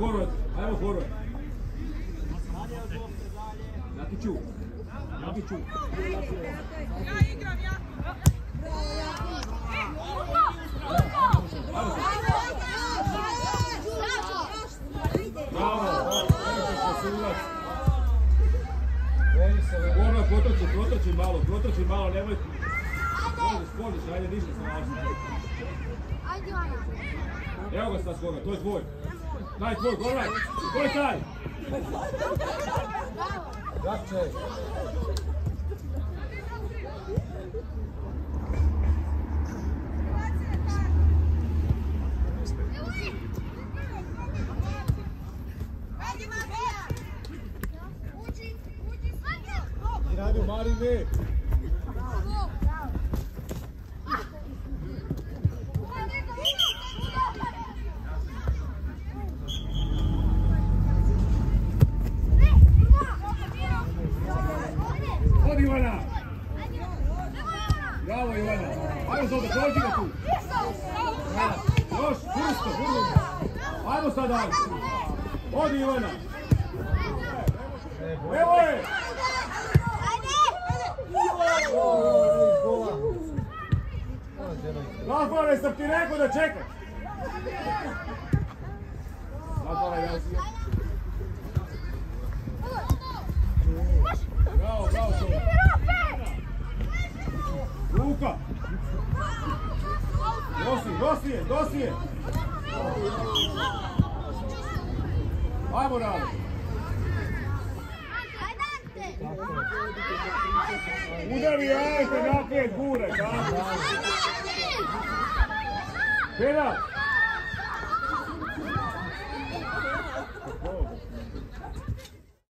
Horvat, ajmo Horvat. Jakiću, Jakiću. Bravo, Horvat, sudac. Horvat, potrči, potrči malo, potrči malo, nemoj. Možeš, možeš, ajde, ništa se važno. Evo ga sad skoga, to je tvoj. Nice move, all right. Go inside. Drop check. Hadi Mari Bey. Bravo Ivana. Ajmo Zobe, dođi ga tu. Još, čvrsto, vrlo. Ajmo sad dalje. Odi Ivana. Evo je. Zahvalaj sam ti rekao da čekaš. Zahvalaj, ja si. Nosi, nosi je, nosi je. Ajmo radi. Udari jajte naprijed, gure, tako. Penal.